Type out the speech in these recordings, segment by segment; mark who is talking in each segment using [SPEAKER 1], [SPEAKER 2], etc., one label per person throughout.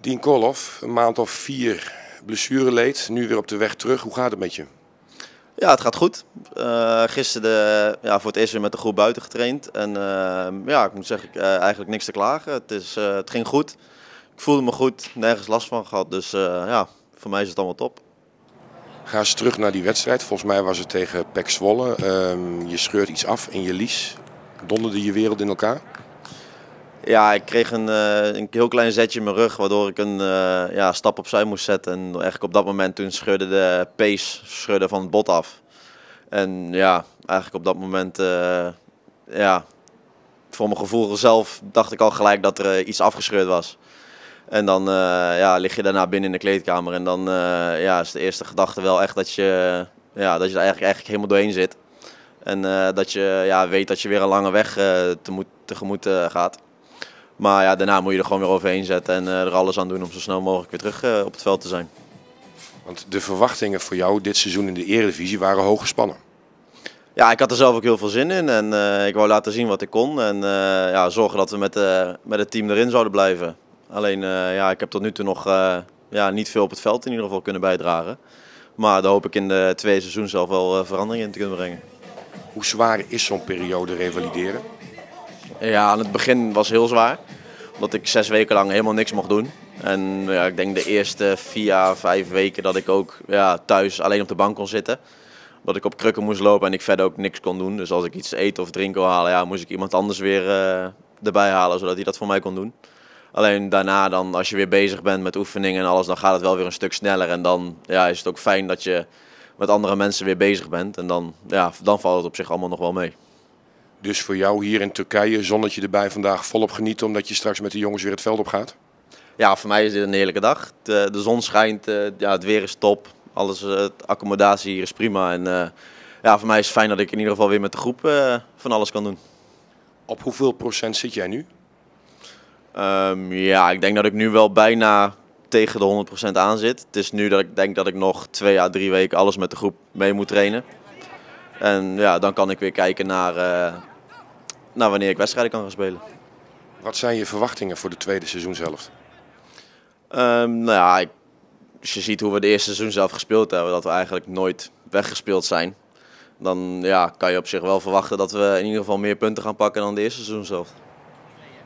[SPEAKER 1] Dien Kolhoff, een maand of vier blessure leed, nu weer op de weg terug. Hoe gaat het met je?
[SPEAKER 2] Ja, het gaat goed. Uh, gisteren de, ja, voor het eerst weer met de groep buiten getraind. En uh, ja, ik moet zeggen, uh, eigenlijk niks te klagen. Het, is, het ging goed. Ik voelde me goed, nergens last van gehad. Dus ja, voor mij is het allemaal top.
[SPEAKER 1] Ga eens terug naar die wedstrijd. Volgens mij was het tegen Pek Zwolle. Ehm, je scheurt iets af in je lies. Donderde je wereld in elkaar?
[SPEAKER 2] Ja, ik kreeg een, een heel klein zetje in mijn rug, waardoor ik een ja, stap opzij moest zetten. En eigenlijk op dat moment toen scheurde de pace scheurde van het bot af. En ja, eigenlijk op dat moment, ja, voor mijn gevoel zelf dacht ik al gelijk dat er iets afgescheurd was. En dan ja, lig je daarna binnen in de kleedkamer. En dan ja, is de eerste gedachte wel echt dat je, ja, dat je er eigenlijk, eigenlijk helemaal doorheen zit. En dat je ja, weet dat je weer een lange weg te moet, tegemoet gaat. Maar ja, daarna moet je er gewoon weer overheen zetten en er alles aan doen om zo snel mogelijk weer terug op het veld te zijn.
[SPEAKER 1] Want de verwachtingen voor jou dit seizoen in de Eredivisie waren hoog gespannen.
[SPEAKER 2] Ja, ik had er zelf ook heel veel zin in en ik wou laten zien wat ik kon. En ja, zorgen dat we met, met het team erin zouden blijven. Alleen ja, ik heb tot nu toe nog ja, niet veel op het veld in ieder geval kunnen bijdragen. Maar daar hoop ik in de tweede seizoen zelf wel verandering in te kunnen brengen.
[SPEAKER 1] Hoe zwaar is zo'n periode revalideren?
[SPEAKER 2] Ja, aan het begin was het heel zwaar. Omdat ik zes weken lang helemaal niks mocht doen. En ja, ik denk de eerste vier, vijf weken dat ik ook ja, thuis alleen op de bank kon zitten. Dat ik op krukken moest lopen en ik verder ook niks kon doen. Dus als ik iets eten of drinken wil halen, ja, moest ik iemand anders weer erbij halen, zodat hij dat voor mij kon doen. Alleen daarna, dan, als je weer bezig bent met oefeningen en alles, dan gaat het wel weer een stuk sneller. En dan ja, is het ook fijn dat je met andere mensen weer bezig bent. En dan, ja, dan valt het op zich allemaal nog wel mee.
[SPEAKER 1] Dus voor jou hier in Turkije, zonnetje erbij vandaag, volop genieten omdat je straks met de jongens weer het veld op gaat?
[SPEAKER 2] Ja, voor mij is dit een heerlijke dag. De, de zon schijnt, eh, ja, het weer is top. Alles, uh, accommodatie hier is prima. En uh, ja, voor mij is het fijn dat ik in ieder geval weer met de groep van alles kan doen.
[SPEAKER 1] Op hoeveel procent zit jij nu?
[SPEAKER 2] Um, ja, ik denk dat ik nu wel bijna tegen de 100% aan zit. Het is nu dat ik denk dat ik nog twee à drie weken alles met de groep mee moet trainen. En ja, dan kan ik weer kijken naar, uh, naar wanneer ik wedstrijden kan gaan spelen.
[SPEAKER 1] Wat zijn je verwachtingen voor de tweede seizoenshelft?
[SPEAKER 2] Um, nou ja, ik, als je ziet hoe we de eerste seizoen zelf gespeeld hebben, dat we eigenlijk nooit weggespeeld zijn. Dan ja, kan je op zich wel verwachten dat we in ieder geval meer punten gaan pakken dan de eerste seizoen zelf.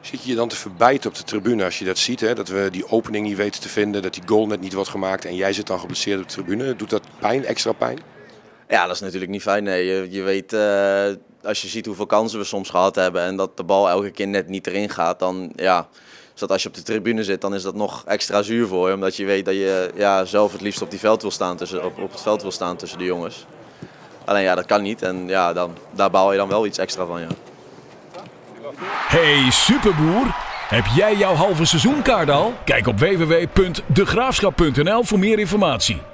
[SPEAKER 1] Zit je je dan te verbijten op de tribune als je dat ziet? Hè? Dat we die opening niet weten te vinden, dat die goal net niet wordt gemaakt en jij zit dan geblesseerd op de tribune. Doet dat pijn, extra pijn?
[SPEAKER 2] Ja, dat is natuurlijk niet fijn. Nee. Je, je weet, uh, als je ziet hoeveel kansen we soms gehad hebben en dat de bal elke keer net niet erin gaat, dan ja, is dat als je op de tribune zit, dan is dat nog extra zuur voor je. Omdat je weet dat je ja, zelf het liefst op, die veld wil staan tussen, op, op het veld wil staan tussen de jongens. Alleen ja, dat kan niet en ja, dan, daar baal je dan wel iets extra van. Ja.
[SPEAKER 3] Hey superboer, heb jij jouw halve seizoenkaart al? Kijk op www.degraafschap.nl voor meer informatie.